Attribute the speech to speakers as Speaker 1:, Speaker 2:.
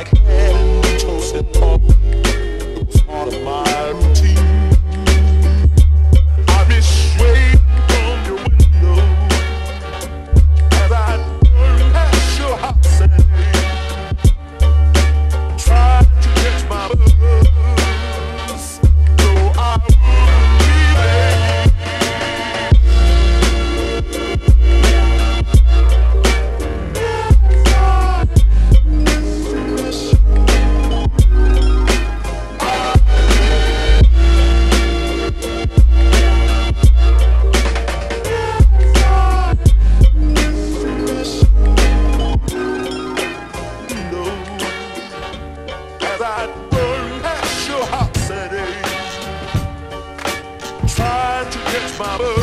Speaker 1: I can. It's part of my routine. my.